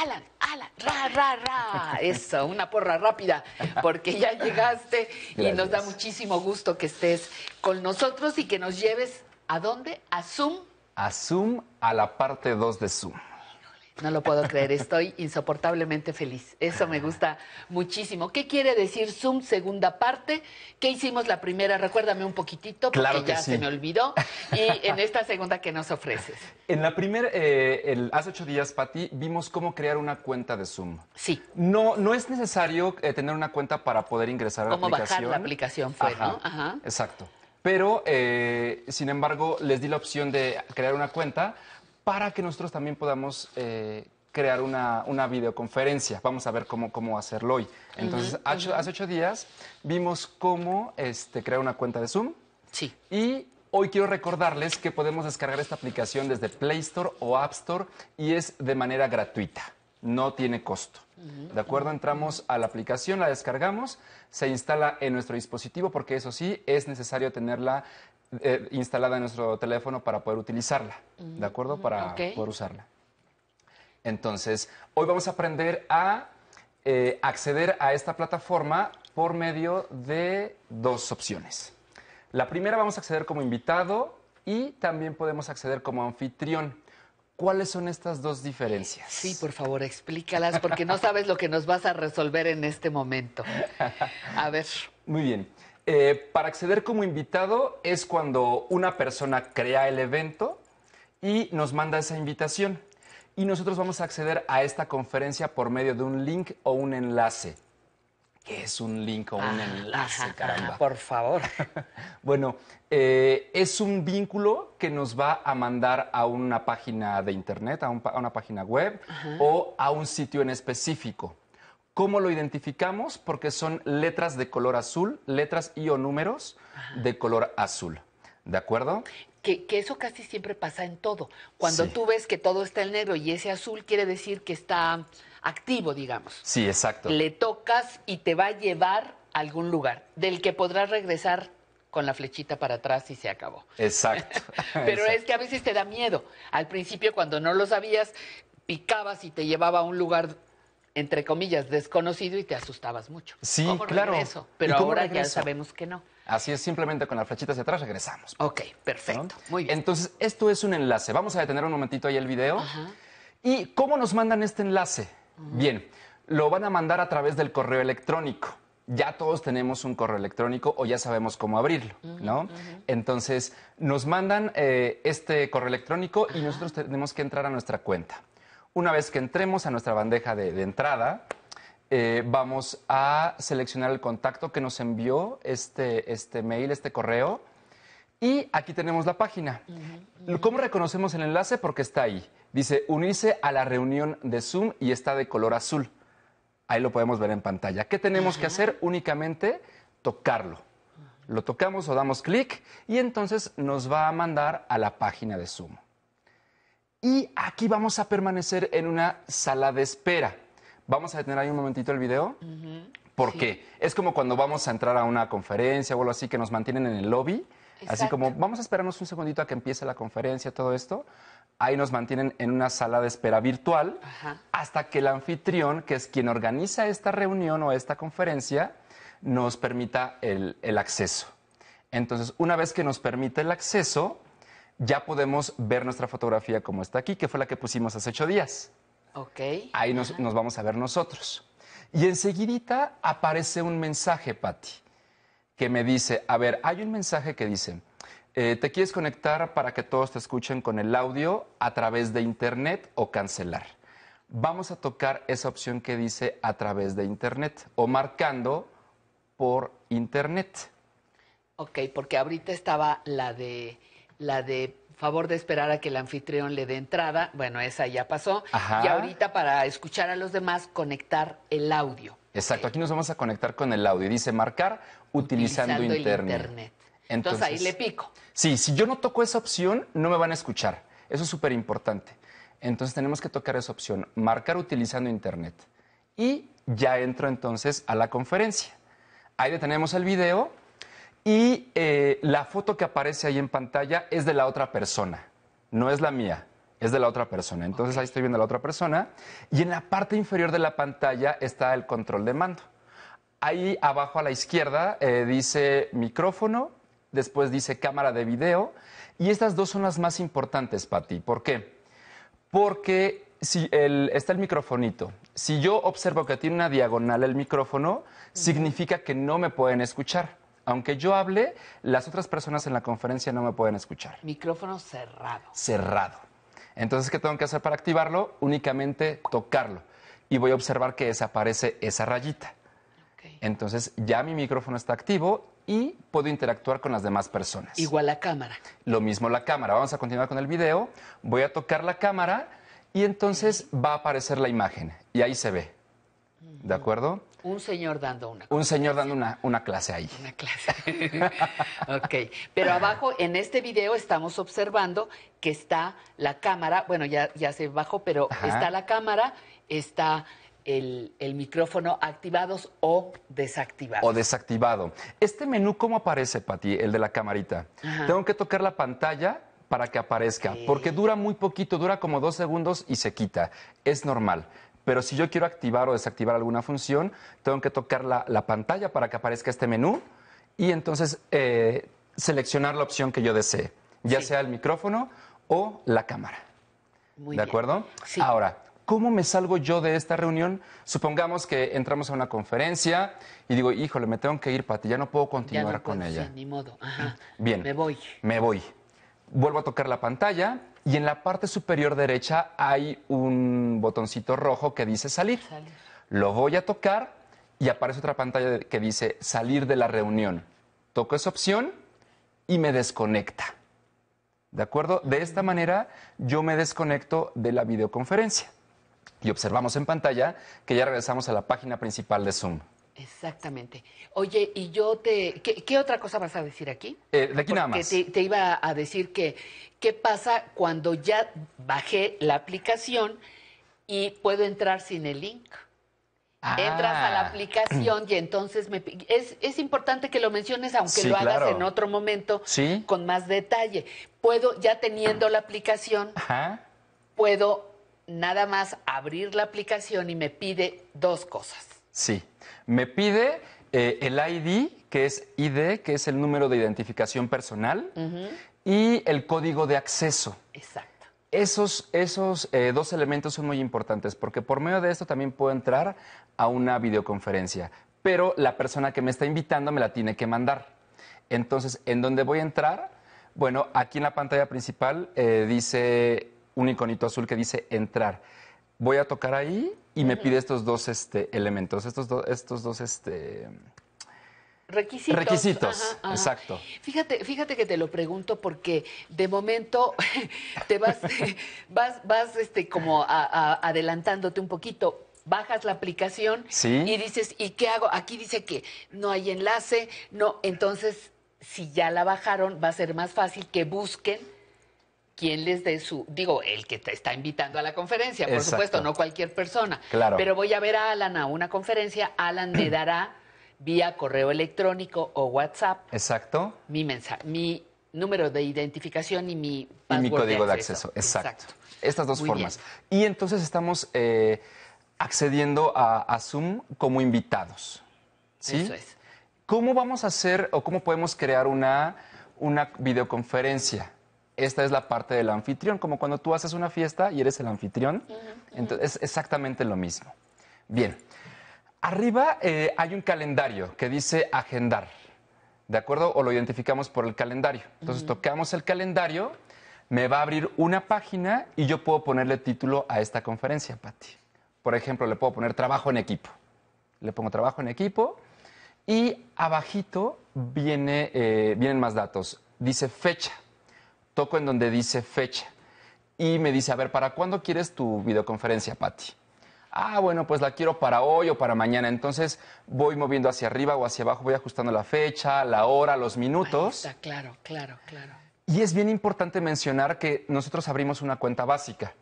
Alan, Alan, ra, ra, ra. Eso, una porra rápida, porque ya llegaste y nos da muchísimo gusto que estés con nosotros y que nos lleves a dónde? A Zoom. A Zoom, a la parte 2 de Zoom. No lo puedo creer, estoy insoportablemente feliz. Eso me gusta muchísimo. ¿Qué quiere decir Zoom segunda parte? ¿Qué hicimos la primera? Recuérdame un poquitito, porque Claro que ya sí. se me olvidó. Y en esta segunda, ¿qué nos ofreces? En la primera, eh, hace ocho días, Pati, vimos cómo crear una cuenta de Zoom. Sí. No, no es necesario eh, tener una cuenta para poder ingresar a la Cómo bajar aplicación. la aplicación fue, Ajá, ¿no? Ajá. Exacto. Pero, eh, sin embargo, les di la opción de crear una cuenta para que nosotros también podamos eh, crear una, una videoconferencia. Vamos a ver cómo, cómo hacerlo hoy. Entonces, hace- hace ocho días vimos cómo este, crear una cuenta de Zoom. Sí. Y hoy quiero recordarles que podemos descargar esta aplicación desde Play Store o App Store y es de manera gratuita, no tiene costo. ¿De acuerdo? Entramos a la aplicación, la descargamos, se instala en nuestro dispositivo porque eso sí, es necesario tenerla eh, instalada en nuestro teléfono para poder utilizarla. ¿De acuerdo? Para poder usarla. Entonces, hoy vamos a aprender a eh, acceder a esta plataforma por medio de dos opciones. La primera vamos a acceder como invitado y también podemos acceder como anfitrión. ¿Cuáles son estas dos diferencias? Sí, por favor, explícalas, porque no sabes lo que nos vas a resolver en este momento. A ver. Muy bien. Eh, para acceder como invitado es cuando una persona crea el evento y nos manda esa invitación. Y nosotros vamos a acceder a esta conferencia por medio de un link o un enlace. ¿Qué es un link o un Ah, enlace, caramba? por favor. Bueno, eh, es un vínculo que nos va a mandar a una página de internet, a, un pa- a una página web o a un sitio en específico. ¿Cómo lo identificamos? Porque son letras de color azul, letras y o números de color azul. ¿De acuerdo? Que, que eso casi siempre pasa en todo. Cuando Sí. tú ves que todo está en negro y ese azul quiere decir que está activo, digamos. Sí, exacto. Le tocas y te va a llevar a algún lugar, del que podrás regresar con la flechita para atrás y se acabó. Exacto. Pero Exacto. es que a veces te da miedo. Al principio, cuando no lo sabías, picabas y te llevaba a un lugar, entre comillas, desconocido y te asustabas mucho. Sí, ¿Cómo claro. regreso? ¿Y Pero ahora regreso? ya sabemos que no. Así es, simplemente con la flechita hacia atrás regresamos. Ok, perfecto. ¿no? Muy bien. Entonces, esto es un enlace. Vamos a detener un momentito ahí el video. ¿Y cómo nos mandan este enlace? Bien, lo van a mandar a través del correo electrónico. Ya todos tenemos un correo electrónico o ya sabemos cómo abrirlo, ¿no? Entonces, nos mandan eh, este correo electrónico y nosotros tenemos que entrar a nuestra cuenta. Una vez que entremos a nuestra bandeja de, de entrada, eh, vamos a seleccionar el contacto que nos envió este, este mail, este correo. Y aquí tenemos la página. ¿Cómo reconocemos el enlace? Porque está ahí. Dice unirse a la reunión de Zoom y está de color azul. Ahí lo podemos ver en pantalla. ¿Qué tenemos que hacer? Únicamente tocarlo. Lo tocamos o damos clic y entonces nos va a mandar a la página de Zoom. Y aquí vamos a permanecer en una sala de espera. Vamos a detener ahí un momentito el video. ¿Por qué? Es como cuando vamos a entrar a una conferencia o algo así que nos mantienen en el lobby. Así como vamos a esperarnos un segundito a que empiece la conferencia, todo esto. Ahí nos mantienen en una sala de espera virtual Ajá. hasta que el anfitrión, que es quien organiza esta reunión o esta conferencia, nos permita el, el acceso. Entonces, una vez que nos permite el acceso, ya podemos ver nuestra fotografía como está aquí, que fue la que pusimos hace ocho días. Ok. Ahí nos, nos vamos a ver nosotros. Y enseguidita aparece un mensaje, Patti, que me dice, a ver, hay un mensaje que dice, eh, ¿te quieres conectar para que todos te escuchen con el audio a través de Internet o cancelar? Vamos a tocar esa opción que dice a través de Internet o marcando por Internet. Ok, porque ahorita estaba la de la de favor de esperar a que el anfitrión le dé entrada. Bueno, esa ya pasó. Ajá. Y ahorita para escuchar a los demás, conectar el audio. Exacto, aquí nos vamos a conectar con el audio. Dice marcar utilizando, el internet. internet. Entonces, ahí Entonces- le pico. Sí, si yo no toco esa opción, no me van a escuchar. Eso es súper importante. Entonces tenemos que tocar esa opción, marcar utilizando Internet. Y ya entro entonces a la conferencia. Ahí detenemos el video y eh, la foto que aparece ahí en pantalla es de la otra persona, no es la mía. es de la otra persona. Entonces ahí estoy viendo a la otra persona y en la parte inferior de la pantalla está el control de mando. Ahí abajo a la izquierda eh, dice micrófono, después dice cámara de video y estas dos son las más importantes, Pati. ¿Por qué? Porque si está el microfonito. Si yo observo que tiene una diagonal el micrófono, significa que no me pueden escuchar. Aunque yo hable, las otras personas en la conferencia no me pueden escuchar. Micrófono cerrado. Cerrado. Entonces, ¿qué tengo que hacer para activarlo? Únicamente tocarlo. Y voy a observar que desaparece esa rayita. Entonces, ya mi micrófono está activo y puedo interactuar con las demás personas. Igual la cámara. Lo mismo la cámara. Vamos a continuar con el video. Voy a tocar la cámara y entonces va a aparecer la imagen. Y ahí se ve. ¿De acuerdo? Un señor dando una Un señor dando una, una clase ahí. Una clase. ok. Pero abajo, en este video, estamos observando que está la cámara. Bueno, ya, ya se bajó, pero está la cámara, está el, micrófono activados o desactivados. O desactivado. Este menú, ¿cómo aparece, Pati, el de la camarita? Tengo que tocar la pantalla para que aparezca, porque dura muy poquito, dura como dos segundos y se quita. Es normal. Pero si yo quiero activar o desactivar alguna función, tengo que tocar la, pantalla para que aparezca este menú y entonces eh, seleccionar la opción que yo desee, ya sea el micrófono o la cámara. Muy ¿De acuerdo? Sí. Ahora, ¿cómo me salgo yo de esta reunión? Supongamos que entramos a una conferencia y digo, híjole, me tengo que ir, Pati, ya no puedo continuar con ella. Sí, ni modo. Ajá. Bien. Me voy. Me voy. Vuelvo a tocar la pantalla y en la parte superior derecha hay un botoncito rojo que dice salir. Lo voy a tocar y aparece otra pantalla que dice salir de la reunión. Toco esa opción y me desconecta. ¿De acuerdo? De esta manera yo me desconecto de la videoconferencia. Y observamos en pantalla que ya regresamos a la página principal de Zoom. Exactamente. Oye, y yo te... ¿Qué, otra cosa vas a decir aquí? Eh, de aquí nada más. Te, te, iba a decir que qué pasa cuando ya bajé la aplicación y puedo entrar sin el link. Entras a la ah. aplicación y entonces me... Es, es importante que lo menciones, aunque lo hagas en otro momento con más detalle. Puedo, ya teniendo la aplicación, puedo nada más abrir la aplicación y me pide dos cosas. Sí. Me pide eh, el ID, que es ID, que es el número de identificación personal, y el código de acceso. Exacto. Esos, esos eh, dos elementos son muy importantes porque por medio de esto también puedo entrar a una videoconferencia, pero la persona que me está invitando me la tiene que mandar. Entonces, ¿en dónde voy a entrar? Bueno, aquí en la pantalla principal eh, dice un iconito azul que dice entrar voy a tocar ahí y me pide estos dos este, elementos, estos, estos dos este, requisitos. Requisitos, exacto. Fíjate, fíjate que te lo pregunto porque de momento te vas, vas, vas este, como adelantándote un poquito. Bajas la aplicación y dices, ¿y qué hago? Aquí dice que no hay enlace, no. Entonces, si ya la bajaron, va a ser más fácil que busquen quien les dé su, digo, el que te está invitando a la conferencia, por supuesto, no cualquier persona. Claro. Pero voy a ver a Alan a una conferencia, Alan me dará vía correo electrónico o WhatsApp. Exacto. Mi mensaje, mi número de identificación y mi y mi código de acceso. Exacto. Estas dos formas. Y entonces estamos eh, accediendo a, Zoom como invitados. ¿sí? Eso es. ¿Cómo vamos a hacer o cómo podemos crear una, una videoconferencia? Esta es la parte del anfitrión, como cuando tú haces una fiesta y eres el anfitrión. Entonces, es exactamente lo mismo. Bien, arriba eh, hay un calendario que dice agendar, ¿de acuerdo? O lo identificamos por el calendario. Entonces, tocamos el calendario, me va a abrir una página y yo puedo ponerle título a esta conferencia, Patti. Por ejemplo, le puedo poner trabajo en equipo. Le pongo trabajo en equipo y abajito viene, eh, vienen más datos. Dice fecha toco en donde dice fecha y me dice, a ver, ¿para cuándo quieres tu videoconferencia, Patti? Ah, bueno, pues la quiero para hoy o para mañana. Entonces voy moviendo hacia arriba o hacia abajo, voy ajustando la fecha, la hora, los minutos. está, claro, claro, claro. Y es bien importante mencionar que nosotros abrimos una cuenta básica.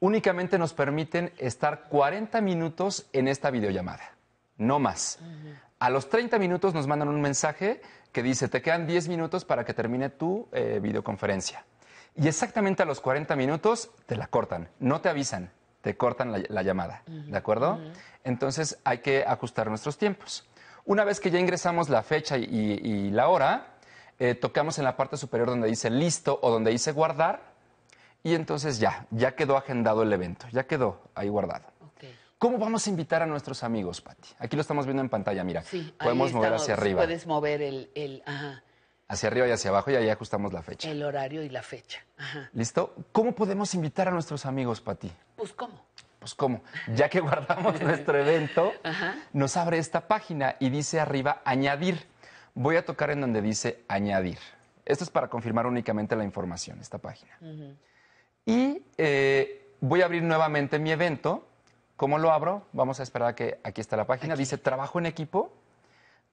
Únicamente nos permiten estar 40 minutos en esta videollamada, no más. A los 30 minutos nos mandan un mensaje que dice, te quedan 10 minutos para que termine tu eh, videoconferencia. Y exactamente a los 40 minutos te la cortan, no te avisan, te cortan la, la llamada, ¿de acuerdo? Entonces hay que ajustar nuestros tiempos. Una vez que ya ingresamos la fecha y, y la hora, eh, tocamos en la parte superior donde dice listo o donde dice guardar y entonces ya, ya quedó agendado el evento, ya quedó ahí guardado. ¿Cómo vamos a invitar a nuestros amigos, Pati? Aquí lo estamos viendo en pantalla, mira. Sí, Podemos mover estamos, hacia arriba, Puedes mover el, el, ajá, hacia arriba y hacia abajo y ahí ajustamos la fecha. el horario y la fecha. Ajá. ¿Listo? ¿Cómo podemos invitar a nuestros amigos, Pati? Pues, ¿cómo? Pues cómo, ya que guardamos nuestro evento, Ajá. nos abre esta página y dice arriba añadir. Voy a tocar en donde dice añadir. Esto es para confirmar únicamente la información, esta página. Y eh, voy a abrir nuevamente mi evento. ¿Cómo lo abro? Vamos a esperar a que aquí está la página. Aquí. Dice trabajo en equipo.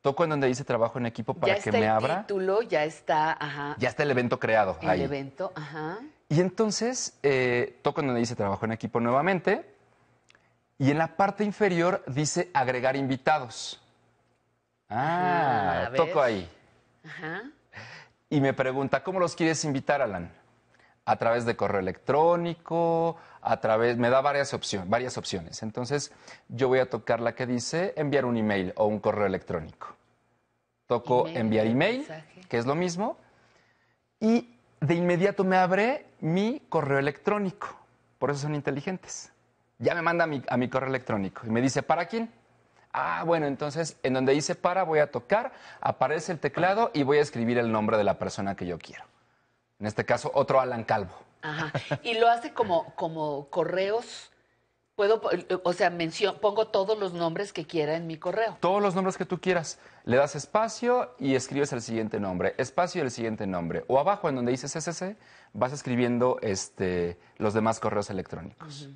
Toco en donde dice trabajo en equipo para ya que está me el abra. título, ya está, ajá, Ya está el evento creado el ahí. evento, ajá. Y entonces eh, toco en donde dice trabajo en equipo nuevamente. Y en la parte inferior dice agregar invitados. Ah, toco ahí. Ajá. Y me pregunta, ¿cómo los quieres invitar, Alan? A través de correo electrónico, a través, me da varias opciones, varias opciones. Entonces, yo voy a tocar la que dice enviar un email o un correo electrónico. Toco Email, enviar email, mensaje. que es lo mismo, y de inmediato me abre mi correo electrónico. Por eso son inteligentes. Ya me manda a mi, a mi correo electrónico y me dice, ¿para quién? Ah, bueno, entonces en donde dice para voy a tocar, aparece el teclado y voy a escribir el nombre de la persona que yo quiero. En este caso, otro Alan Calvo. Ajá. Y lo hace como, como correos. Puedo, o sea, mencio- pongo todos los nombres que quiera en mi correo. Todos los nombres que tú quieras. Le das espacio y escribes el siguiente nombre. Espacio y el siguiente nombre. O abajo, en donde dice CCC, vas escribiendo este, los demás correos electrónicos.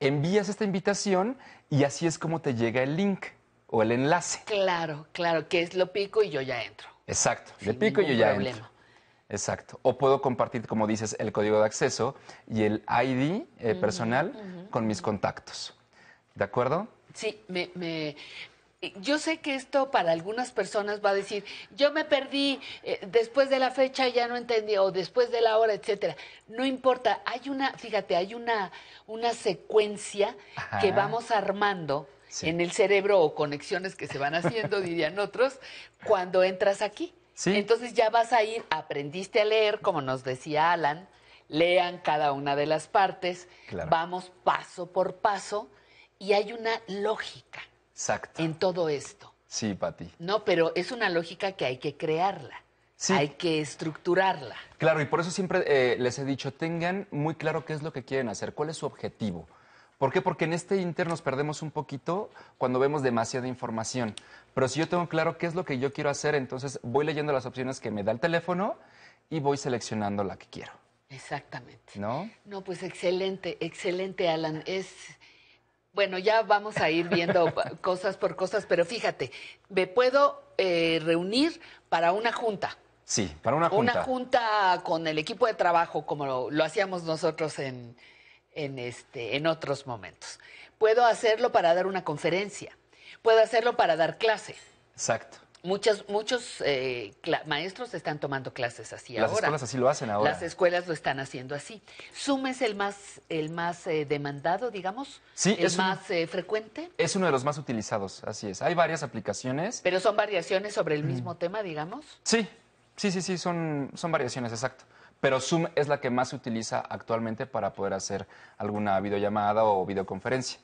Envías esta invitación y así es como te llega el link o el enlace. Claro, claro, que es lo pico y yo ya entro. Exacto. Le Sin pico y yo ya problema. entro. Exacto. O puedo compartir, como dices, el código de acceso y el ID eh, personal con mis contactos. ¿De acuerdo? Sí, me, me- yo sé que esto para algunas personas va a decir, yo me perdí eh, después de la fecha, ya no entendí, o después de la hora, etcétera. No importa, hay una, fíjate, hay una, una secuencia que vamos armando Sí. en el cerebro o conexiones que se van haciendo, dirían otros, cuando entras aquí. Sí. Entonces ya vas a ir, aprendiste a leer, como nos decía Alan, lean cada una de las partes, Claro. vamos paso por paso y hay una lógica Exacto. en todo esto. Sí, Pati. No, pero es una lógica que hay que crearla. Sí. Hay que estructurarla. Claro, y por eso siempre eh, les he dicho, tengan muy claro qué es lo que quieren hacer, cuál es su objetivo. ¿Por qué? Porque en este inter nos perdemos un poquito cuando vemos demasiada información. Pero si yo tengo claro qué es lo que yo quiero hacer, entonces voy leyendo las opciones que me da el teléfono y voy seleccionando la que quiero, Exactamente. ¿no? No, pues excelente, excelente, Alan. Es. Bueno, ya vamos a ir viendo cosas por cosas, pero fíjate, me puedo eh, reunir para una junta. Sí, para una junta. Una junta con el equipo de trabajo, como lo, lo hacíamos nosotros en, en, este, en otros momentos. Puedo hacerlo para dar una conferencia. Puedo hacerlo para dar clase. Exacto. Muchos, muchos eh, maestros están tomando clases así Las ahora. escuelas así lo hacen ahora. Las escuelas lo están haciendo así. Zoom es el más, el más eh, demandado, digamos. Sí, el es un- más eh, frecuente. Es uno de los más utilizados, así es. Hay varias aplicaciones. Pero son variaciones sobre Mm. el mismo tema, digamos. Sí, sí, sí, sí, son, son variaciones, exacto. Pero Zoom es la que más se utiliza actualmente para poder hacer alguna videollamada o videoconferencia.